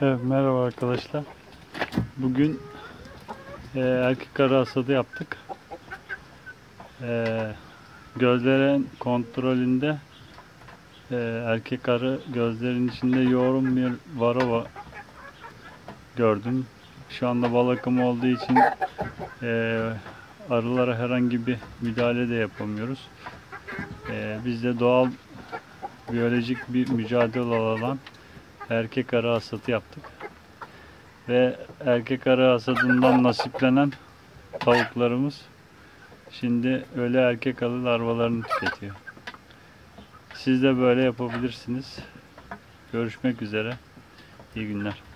Evet merhaba arkadaşlar. Bugün e, erkek arı hasadı yaptık. E, gözlerin kontrolünde e, erkek arı gözlerin içinde yoğun bir varova gördüm. Şu anda bal akımı olduğu için e, arılara herhangi bir müdahale de yapamıyoruz. E, biz de doğal biyolojik bir mücadele alan erkek arı hasatı yaptık. Ve erkek arı hasadından nasiplenen tavuklarımız şimdi öyle erkek arı larvalarını tüketiyor. Siz de böyle yapabilirsiniz. Görüşmek üzere. İyi günler.